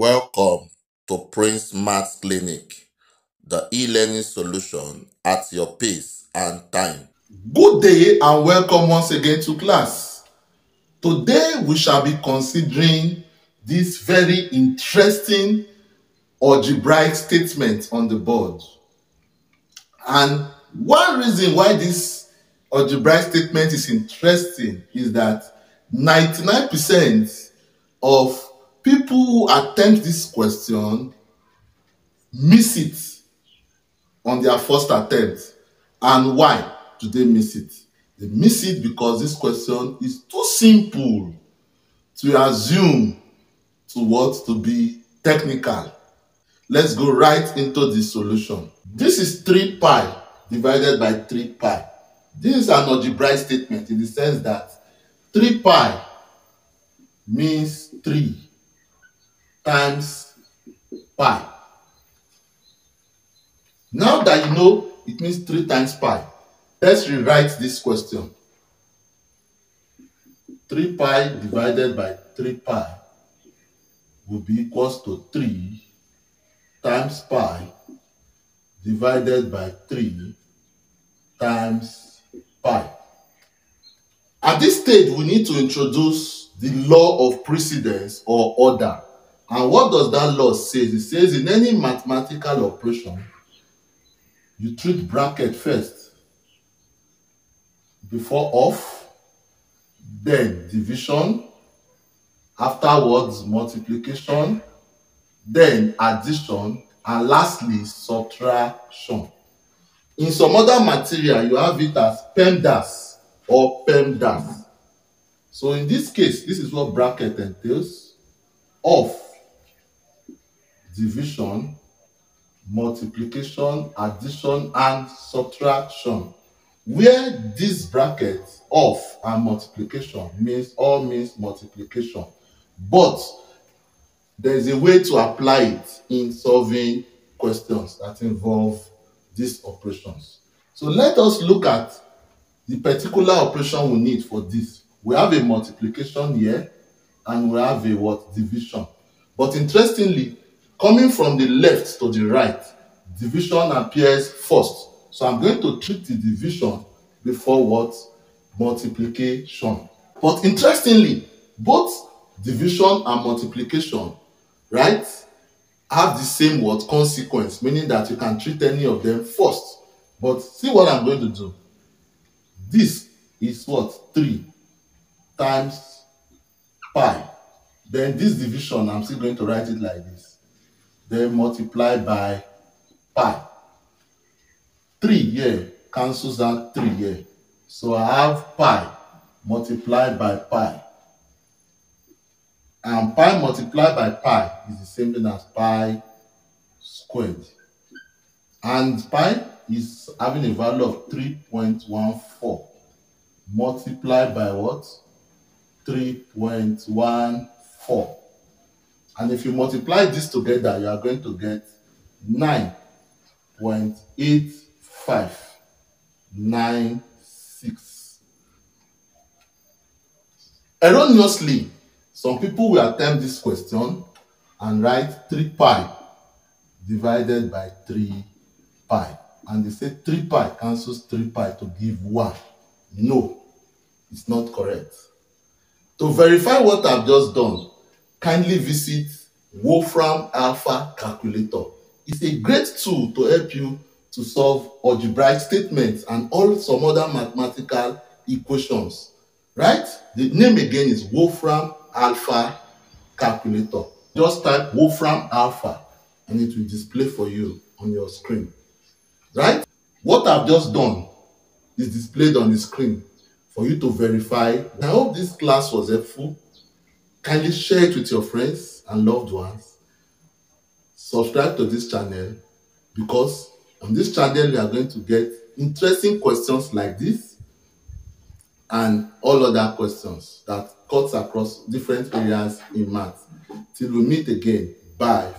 Welcome to Prince Maths Clinic, the e-learning solution at your pace and time. Good day and welcome once again to class. Today we shall be considering this very interesting algebraic statement on the board. And one reason why this algebraic statement is interesting is that 99% of people who attempt this question miss it on their first attempt. And why do they miss it? They miss it because this question is too simple to assume to what to be technical. Let's go right into the solution. This is 3 pi divided by 3 pi. This is an algebraic statement in the sense that 3 pi means 3 times pi. Now that you know it means 3 times pi, let's rewrite this question. 3 pi divided by 3 pi will be equals to 3 times pi divided by 3 times pi. At this stage, we need to introduce the law of precedence or order. And what does that law say? It says in any mathematical operation, you treat bracket first before off, then division, afterwards multiplication, then addition, and lastly subtraction. In some other material, you have it as PEMDAS or PEMDAS. So in this case, this is what bracket entails. Off, division, multiplication, addition, and subtraction. Where this bracket of and multiplication means all means multiplication. But there is a way to apply it in solving questions that involve these operations. So let us look at the particular operation we need for this. We have a multiplication here and we have a what division. But interestingly, coming from the left to the right, division appears first. So I'm going to treat the division before what multiplication. But interestingly, both division and multiplication, right, have the same what consequence, meaning that you can treat any of them first. But see what I'm going to do. This is what 3 times pi. Then this division, I'm still going to write it like this. Then multiply by pi. 3 here cancels out 3 here. So I have pi multiplied by pi. And pi multiplied by pi is the same thing as pi squared. And pi is having a value of 3.14 multiplied by what? 3.14. And if you multiply this together, you are going to get 9.8596. Erroneously, some people will attempt this question and write 3 pi divided by 3 pi. And they say 3 pi cancels 3 pi to give 1. No, it's not correct. To verify what I've just done, kindly visit Wolfram Alpha Calculator. It's a great tool to help you to solve algebraic statements and all some other mathematical equations. Right? The name again is Wolfram Alpha Calculator. Just type Wolfram Alpha and it will display for you on your screen. Right? What I've just done is displayed on the screen for you to verify. I hope this class was helpful. Kindly share it with your friends and loved ones. Subscribe to this channel because on this channel we are going to get interesting questions like this and all other questions that cuts across different areas in math. Till we meet again, bye.